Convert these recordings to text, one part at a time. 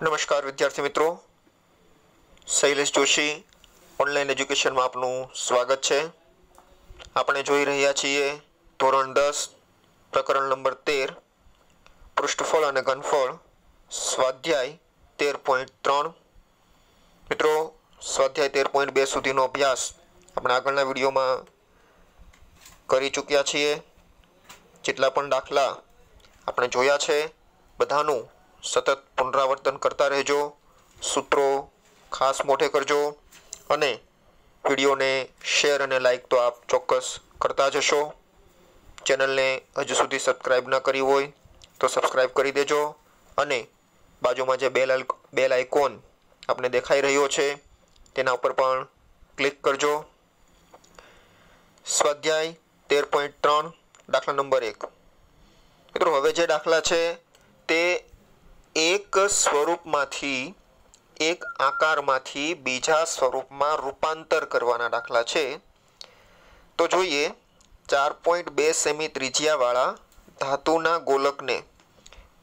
નમસ્કાર, વિદ્યાર્થી મિત્રો. શૈલેષ જોશી ઓનલાઈન એજ્યુકેશનમાં આપનું સ્વાગત છે. આપણે જોઈ રહ્યા છીએ ધોરણ દસ, પ્રકરણ નંબર તેર, પૃષ્ઠફળ અને ઘનફળ, સ્વાધ્યાય તેર પોઈન્ટ ત્રણ. મિત્રો, સ્વાધ્યાય તેર પોઈન્ટ બે સુધીનો અભ્યાસ આપણે આગળના વિડીયોમાં કરી ચૂક્યા છીએ. જેટલા પણ દાખલા આપણે જોયા છે, બધાનું સતત પુનરાવર્તન કરતા રહેજો, સૂત્રો ખાસ મોઢે કરજો અને વિડીયોને શેર અને લાઇક તો આપ ચોક્કસ કરતા જશો. ચેનલને હજુ સુધી સબસ્ક્રાઈબ ન કરી હોય તો સબસ્ક્રાઈબ કરી દેજો અને બાજુમાં જે બેલ બેલ આઇકોન આપણે દેખાઈ રહ્યો છે તેના ઉપર પણ ક્લિક કરજો. સ્વાધ્યાય તેર પોઈન્ટ ત્રણ, દાખલા નંબર એક. મિત્રો, હવે જે દાખલા છે તે એક સ્વરૂપમાંથી, એક આકારમાંથી બીજા સ્વરૂપમાં રૂપાંતર કરવાના દાખલા છે. તો જોઈએ, ચાર પોઈન્ટ બે સેમી ત્રિજ્યાવાળા ધાતુના ગોલકને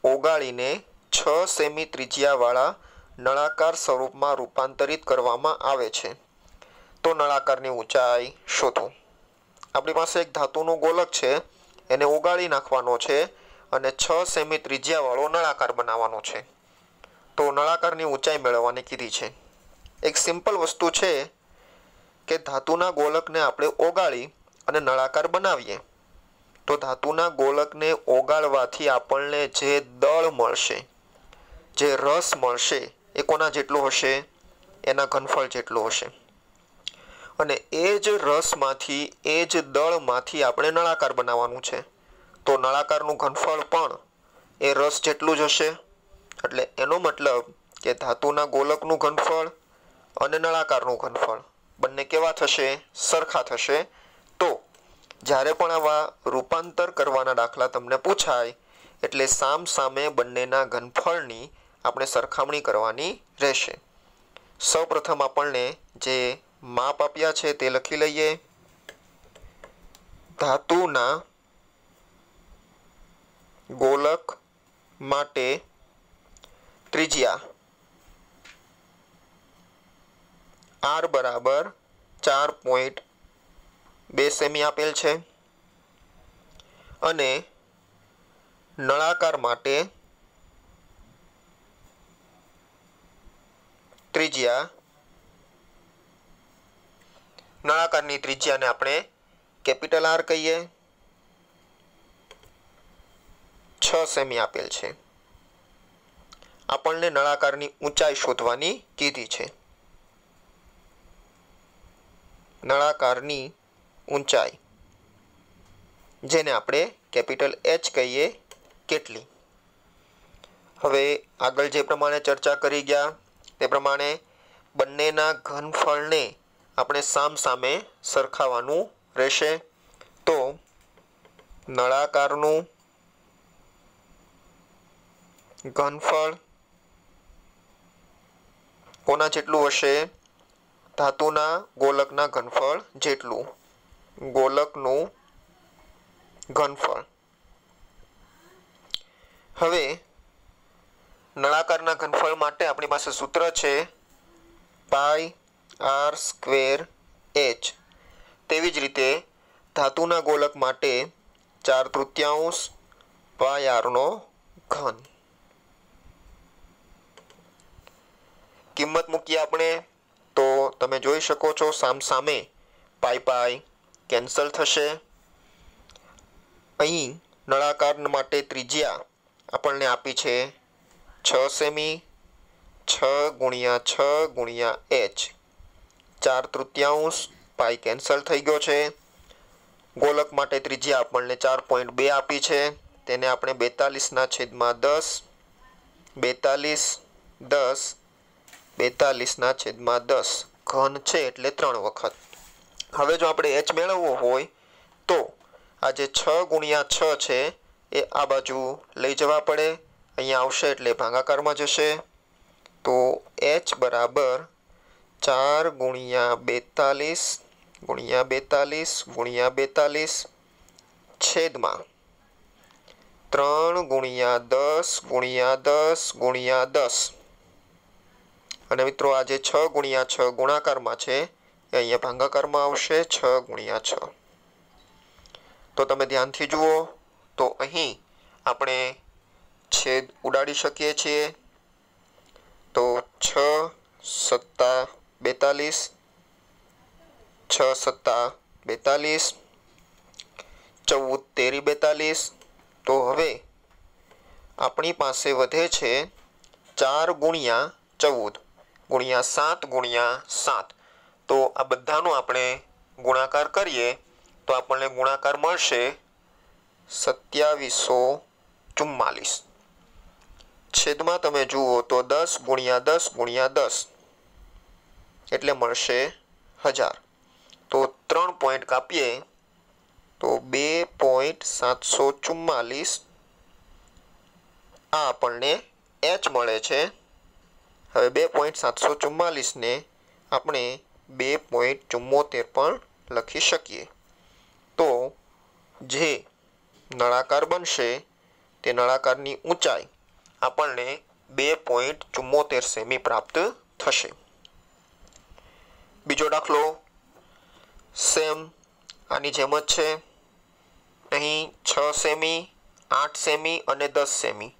ઓગાળીને છ સેમી ત્રિજ્યાવાળા નળાકાર સ્વરૂપમાં રૂપાંતરિત કરવામાં આવે છે. તો નળાકારની ઊંચાઈ શોધો. આપણી પાસે એક ધાતુનો ગોલક છે, એને ઓગાળી નાખવાનો છે અને છ સેમી ત્રિજ્યાવાળો નળાકાર બનાવવાનો છે. તો નળાકારની ઊંચાઈ મેળવવાની કીધી છે. એક સિમ્પલ વસ્તુ છે કે ધાતુના ગોલકને આપણે ઓગાળી અને નળાકાર બનાવીએ. તો ધાતુના ગોલકને ઓગાળવાથી આપણને જે દળ મળશે, જે રસ મળશે એ કોના જેટલો હશે? એના ઘનફળ જેટલો હશે. અને એ જ રસમાંથી, એ જ દળમાંથી આપણે નળાકાર બનાવવાનું છે. તો નળાકારનું ઘનફળ પણ એ રસ જેટલું જ હશે. એટલે એનો મતલબ કે ધાતુના ગોલકનું ઘનફળ અને નળાકારનું ઘનફળ બંને કેવા થશે? સરખા થશે. તો જ્યારે પણ આવા રૂપાંતર કરવાના દાખલા તમને પૂછાય, એટલે સામ સામે બંનેના ઘનફળની આપણે સરખામણી કરવાની રહેશે. સૌપ્રથમ આપણને જે માપ આપ્યા છે તે લખી લઈએ. ધાતુના ગોલક માટે ત્રિજ્યા. આર બરાબર ચાર પોઈન્ટ બે સેમી આપેલ છે. અને નળાકાર માટે ત્રિજ્યા. નળાકારની ત્રિજ્યાને આપણે કેપિટલ આર કહીએ. છ સેમી આપેલ છે. આપણને નળાકારની ઊંચાઈ શોધવાની કીધી છે. નળાકારની ઊંચાઈ, જેને આપણે કેપિટલ એચ કહીએ કેટલી? હવે આગળ જે પ્રમાણે ચર્ચા કરી ગયા, તે પ્રમાણે બંનેના ઘનફળને આપણે સામ સામે સરખાવાનું રહેશે. તો નળાકારનું ઘનફળ કોના જેટલું હશે, ધાતુના ગોલકના ઘનફળ જેટલું. ગોલકનું ઘનફળ હવે, નળાકારના ઘનફળ માટે આપણી પાસે સૂત્ર છે પાઈ આર સ્ક્વેર એચ. તેવી જ રીતે, ધાતુના ગોલક માટે ચાર તૃતીયાંશ પાય આરનો ઘન. કિંમત મૂકીએ આપણે, તો તમે જોઈ શકો છો સામ સામે પાઈ પાઈ કેન્સલ થશે. અહીં નળાકાર માટે ત્રિજ્યા આપણને આપી છે છ સેમી, છ ગુણ્યા છ ગુણ્યા એચ. ચાર તૃતીયાંશ પાઈ કેન્સલ થઈ ગયો છે. ગોલક માટે ત્રિજ્યા આપણને ચાર પોઈન્ટ બે આપી છે. તેને આપણે બેતાલીસના છેદમાં દસ, બેતાલીસ, દસ બેતાલીસના છેદમાં દસ. ઘન છે એટલે ત્રણ વખત. હવે જો આપણે એચ મેળવવો હોય તો આ જે છ ગુણ્યા છ છે, એ આ બાજુ લઈ જવા પડે. અહીંયા આવશે એટલે ભાગાકારમાં જશે. તો એચ બરાબર ચાર ગુણ્યા બેતાલીસ ગુણ્યા બેતાલીસ ગુણ્યા બેતાલીસ છેદમાં ત્રણ ગુણ્યા દસ ગુણ્યા દસ ગુણ્યા દસ. અને મિત્રો આ જે છ ગુણ્યા છ ગુણાકારમાં છે, એ અહીંયા ભાંગાકારમાં આવશે છ ગુણ્યા છ. તો તમે ધ્યાનથી જુઓ, તો અહીં આપણે છેદ ઉડાડી શકીએ છીએ. તો છ સત્તા બેતાલીસ, છ સત્તા બેતાલીસ, ચૌદ તેરી બેતાલીસ. તો હવે આપણી પાસે વધે છે ચાર ગુણ્યા ચૌદ. ગુણ્યા સાત ગુણ્યા સાત. તો આ બધાનો આપણે ગુણાકાર કરીએ તો આપણને ગુણાકાર મળશે સત્યાવીસો ચુમ્માલીસ. છેદમાં તમે જુઓ તો દસ ગુણ્યા દસ ગુણ્યા દસ. એટલે મળશે હજાર. તો ત્રણ પોઈન્ટ કાપીએ તો બે પોઈન્ટ સાતસો ચુમ્માલીસ આ આપણને એચ મળે છે. હવે બે પોઈન્ટ સાતસો ચુમ્માલીસને આપણે બે પોઈન્ટ ચુમ્મોતેર પણ લખી શકીએ. તો જે નળાકાર બનશે, તે નળાકારની ઊંચાઈ આપણને બે પોઈન્ટ ચુમ્મોતેર સેમી પ્રાપ્ત થશે. બીજો દાખલો, સેમ આની જેમ જ છે. અહીં છ સેમી, આઠ સેમી અને દસ સેમી.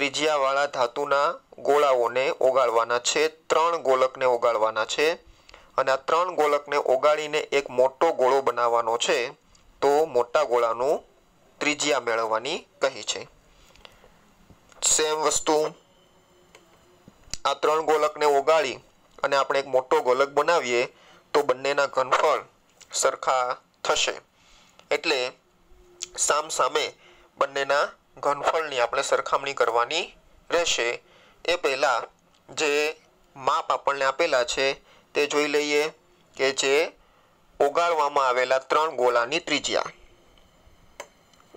ત્રિજ્યાવાળા ધાતુના ગોળાઓને ઓગાળવાના છે, ત્રણ ગોલકને ઓગાળવાના છે અને આ ત્રણ ગોલકને ઓગાળીને એક મોટો ગોળો બનાવવાનો છે, તો મોટા ગોળાનું ત્રિજ્યા મેળવવાની કહી છે. સેમ વસ્તુ, આ ત્રણ ગોલકને ઓગાળી અને આપણે એક મોટો ગોલક બનાવીએ, તો બંનેના ઘનફળ સરખા થશે. એટલે સામ સામે બંનેના ઘનફળની આપણે સરખામણી કરવાની રહેશે. એ પહેલાં જે માપ આપણને આપેલા છે તે જોઈ લઈએ કે જે ઓગાળવામાં આવેલા ત્રણ ગોળાની ત્રિજ્યા.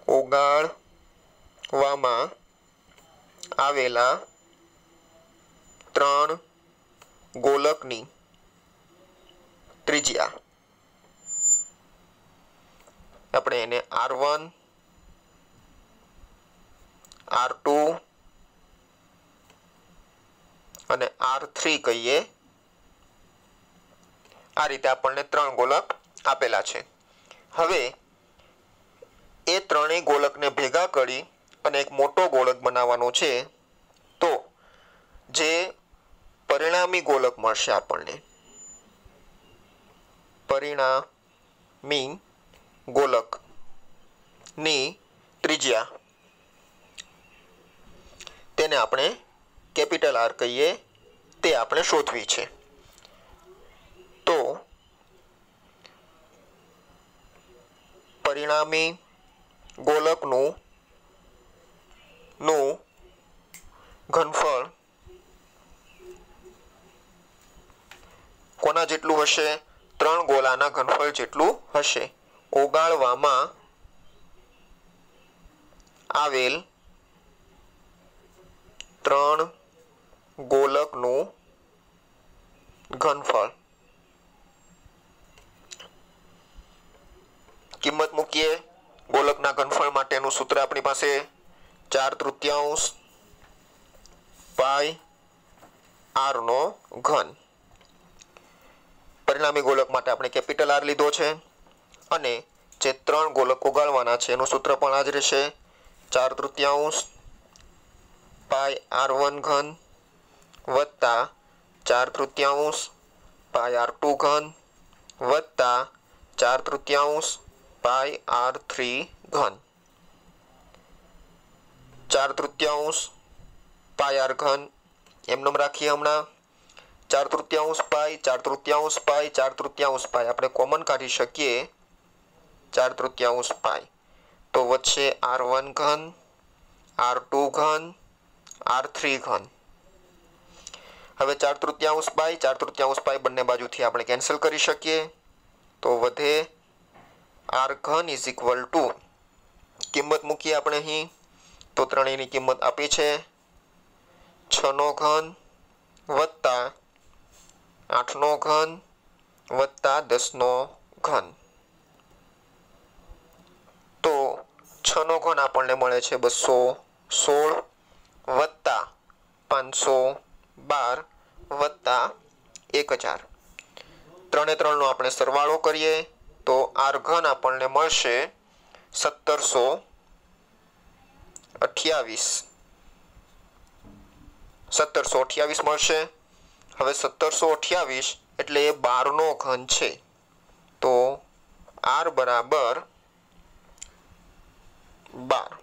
ઓગાળવામાં આવેલા ત્રણ ગોલકની ત્રિજ્યા. આપણે એને આર વન આર ટુ અને આર થ્રી કહીએ, આ રીતે આપણને ત્રણ ગોલક આપેલા છે. હવે એ ત્રણેય ગોલકને ભેગા કરી અને એક મોટો ગોલક બનાવવાનો છે, તો જે પરિણામી ગોલક મળશે આપણને. પરિણામી ગોલકની ત્રિજ્યા તેને આપણે કેપિટલ આર કહીએ, તે આપણે શોધવી છે. તો પરિણામી ગોલકનું નું ઘનફળ કોના જેટલું હશે? ત્રણ ગોલાના ઘનફળ જેટલું હશે. ઓગાળવામાં આવેલ ત્રણ ગોલકનું ઘનફળ. કિંમત મૂકીએ ગોલકના ઘનફળ માટેનું સૂત્ર. આપણી પાસે ચાર તૃતીયાંશ પાય આરનો ઘન. પરિણામી ગોલક માટે આપણે કેપિટલ આર લીધો છે અને જે ત્રણ ગોલક ઓગાળવાના છે એનું સૂત્ર પણ આ જ રહેશે ચાર તૃતીયાંશ પાઈ આર વન ઘન વત્તા ચાર તૃતીયાંશ પાઈ આર ટુ ઘન વત્તા ચાર તૃતીયાંશ પાઈ આર થ્રી ઘન ચાર તૃતીયાંશ પાઈ આર ઘન એમનેમ રાખીએ હમણાં. ચાર તૃતીયાંશ પાઈ ચાર તૃતીયાંશ પાઈ ચાર તૃતીયાંશ પાઈ આપણે કોમન કાઢી શકીએ. ચાર તૃતીયાંશ પાઈ તો વચ્ચે આર વન ઘન, આર ટુ ઘન આર થ્રી ઘન. હવે ચાર તૃતીયાંશ પાય ચાર તૃતીયાંશ પાય બંને બાજુથી આપણે કેન્સલ કરી શકીએ. તો વધે આર ઘન ઇઝ ઇક્વલ ટુ કિંમત મૂકીએ આપણે અહીં. તો ત્રણેયની કિંમત આપી છે. છનો ઘન વત્તા આઠનો ઘન વત્તા દસનો ઘન. તો છનો ઘન આપણને મળે છે બસો સોળ. વત્તા પાંચસો બાર વત્તા એક હજાર. ત્રણે ત્રણનો આપણે સરવાળો કરીએ તો આર ઘન આપણને મળશે સત્તરસો અઠ્યાવીસ. સત્તરસો અઠ્યાવીસ મળશે. હવે સત્તરસો અઠ્યાવીસ એટલે એ બારનો ઘન છે. તો આર બરાબર બાર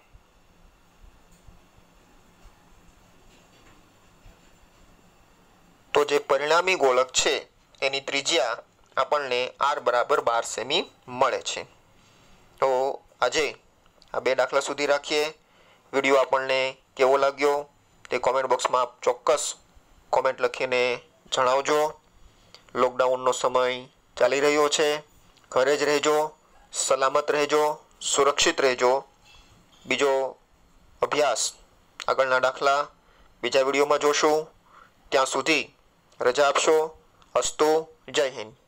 તો જે પરિણામી ગોળક છે, એની ત્રિજ્યા આપણને આર બરાબર બાર સેમી મળે છે. તો આજે આ બે દાખલા સુધી રાખીએ. વીડિયો આપણને કેવો લાગ્યો, તે કોમેન્ટ બોક્સમાં ચોક્કસ કોમેન્ટ લખીને જણાવજો. લોકડાઉનનો સમય ચાલી રહ્યો છે. ઘરે જ રહેજો, સલામત રહેજો, સુરક્ષિત રહેજો. બીજો અભ્યાસ આગળના દાખલા બીજા વિડીયોમાં જોશું. ત્યાં સુધી રજા આપશો. અસ્તુ જય હિન્દ.